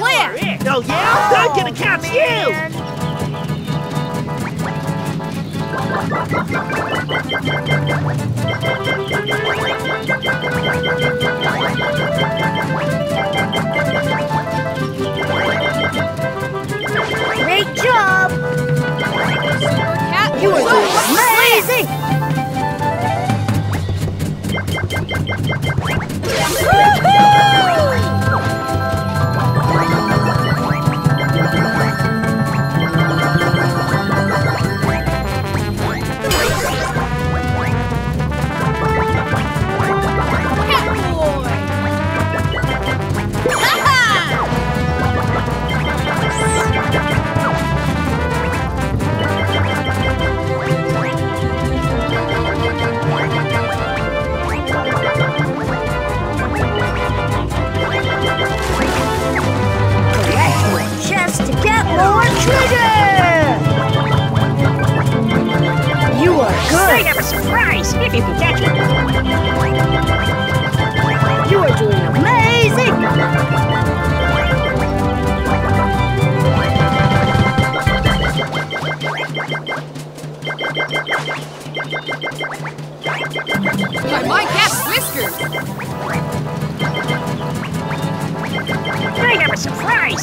Where? Oh, yeah? I'm gonna catch man. you! Great job! You were amazing!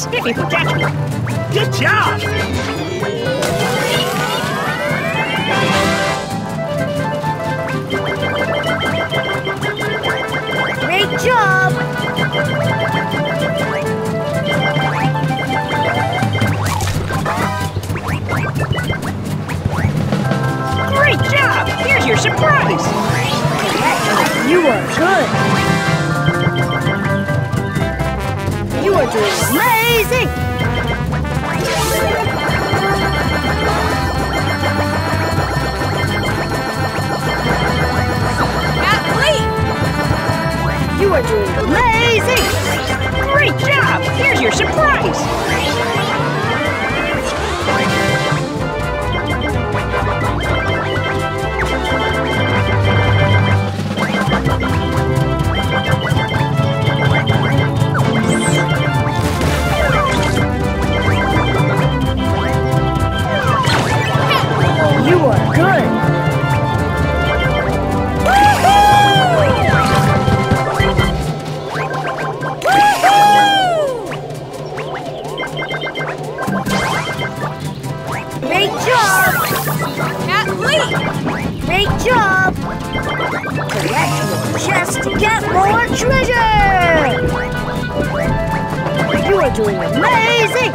Good job. 对。treasure! You are doing amazing!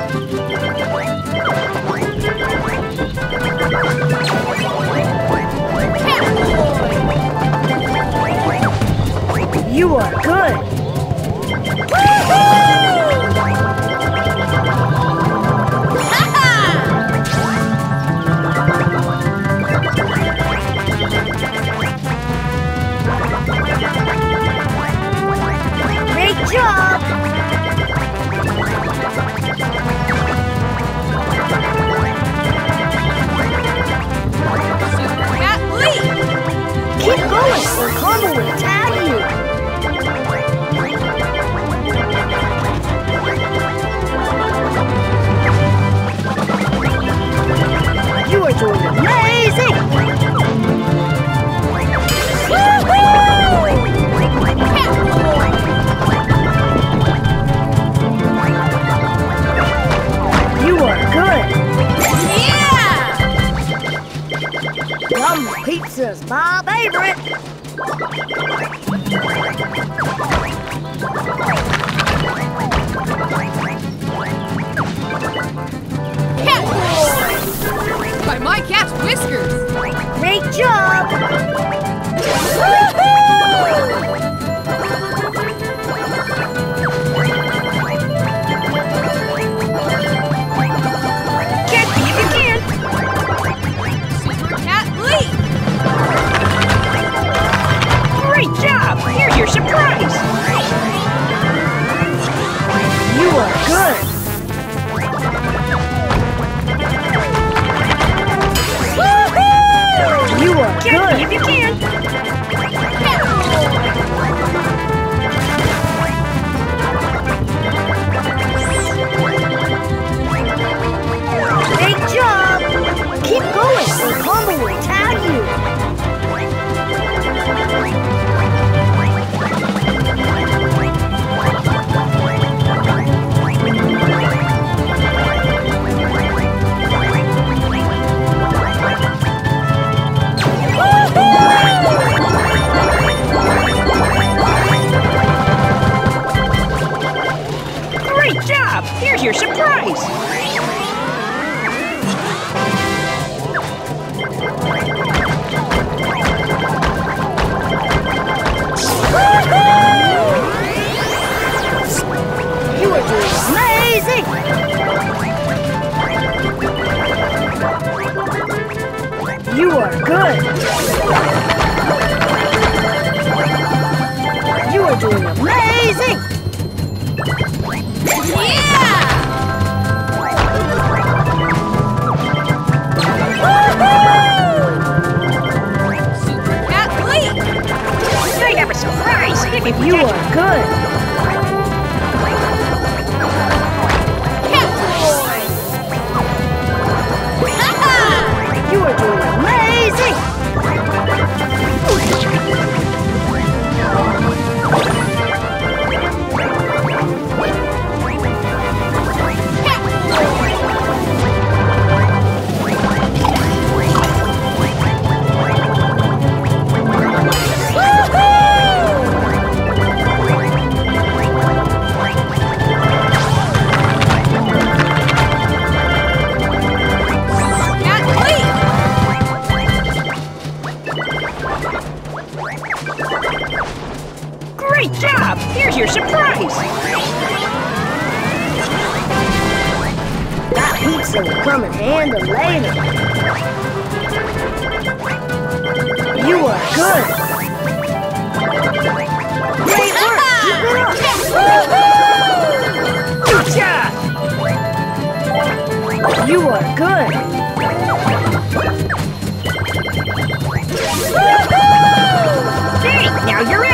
You are 对。Great job! Here's your surprise! That pizza will come in handy later. You are good! Great work! Keep it up! job. You are good! Hey, now you're in!